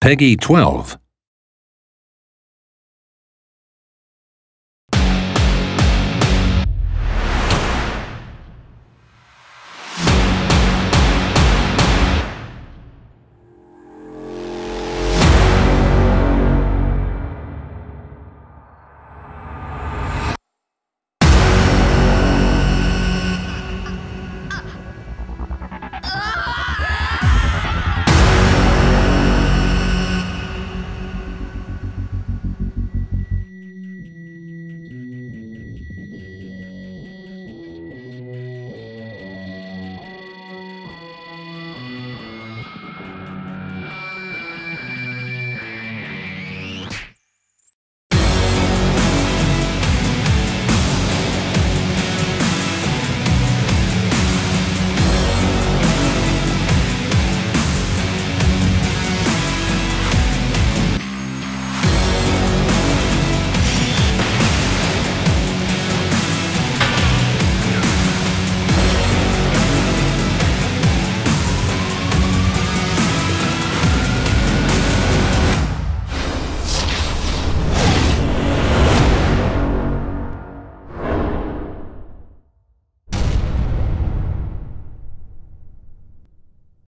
Peggy 12.